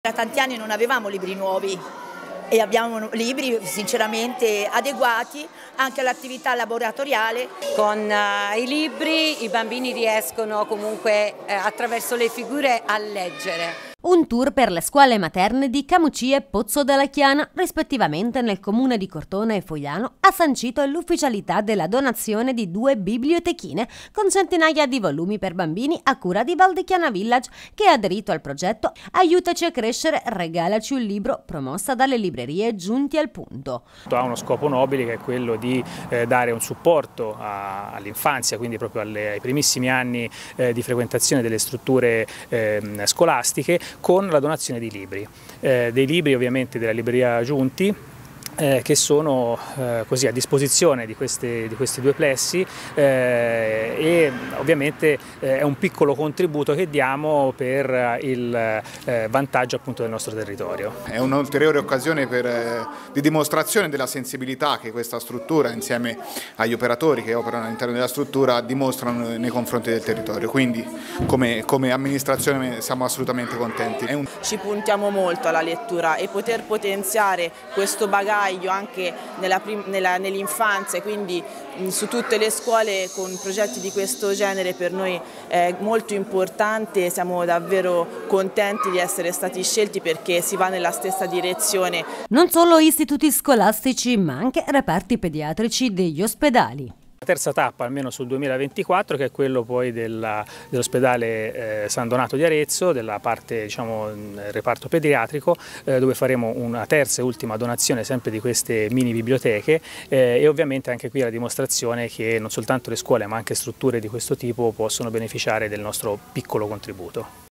Da tanti anni non avevamo libri nuovi e abbiamo libri sinceramente adeguati anche all'attività laboratoriale. Con uh, i libri i bambini riescono comunque eh, attraverso le figure a leggere. Un tour per le scuole materne di Camucia e Pozzo della Chiana, rispettivamente nel comune di Cortona e Fogliano, ha sancito l'ufficialità della donazione di due bibliotechine con centinaia di volumi per bambini a cura di Valdichiana Village, che ha aderito al progetto Aiutaci a crescere, regalaci un libro, promossa dalle librerie giunti al punto. Ha uno scopo nobile che è quello di eh, dare un supporto all'infanzia, quindi proprio ai primissimi anni eh, di frequentazione delle strutture eh, scolastiche con la donazione di libri, eh, dei libri ovviamente della libreria Giunti eh, che sono eh, così a disposizione di, queste, di questi due plessi eh, e ovviamente eh, è un piccolo contributo che diamo per il eh, vantaggio appunto del nostro territorio. È un'ulteriore occasione per, eh, di dimostrazione della sensibilità che questa struttura insieme agli operatori che operano all'interno della struttura dimostrano nei confronti del territorio, quindi come, come amministrazione siamo assolutamente contenti. Un... Ci puntiamo molto alla lettura e poter potenziare questo bagaglio bagaglio anche nell'infanzia, quindi su tutte le scuole con progetti di questo genere per noi è molto importante, siamo davvero contenti di essere stati scelti perché si va nella stessa direzione. Non solo istituti scolastici ma anche reparti pediatrici degli ospedali terza tappa almeno sul 2024 che è quello poi dell'ospedale eh, San Donato di Arezzo, della parte diciamo reparto pediatrico eh, dove faremo una terza e ultima donazione sempre di queste mini biblioteche eh, e ovviamente anche qui la dimostrazione che non soltanto le scuole ma anche strutture di questo tipo possono beneficiare del nostro piccolo contributo.